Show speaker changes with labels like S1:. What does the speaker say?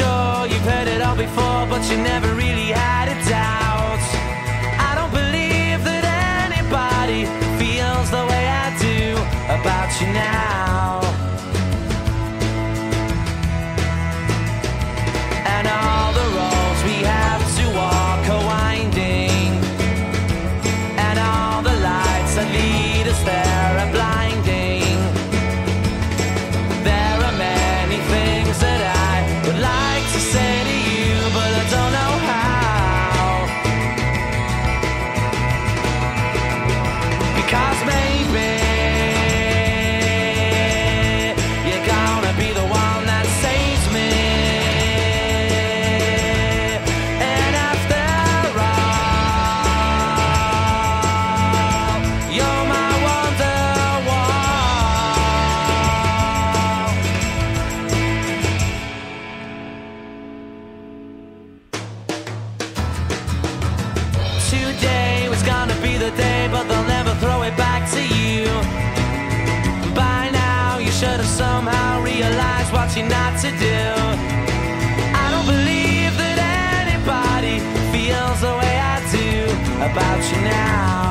S1: Sure you've heard it all before, but you never really had a doubt. I don't believe that anybody feels the way I do about you now. Day, but they'll never throw it back to you. By now, you should have somehow realized what you're not to do. I don't believe that anybody feels the way I do about you now.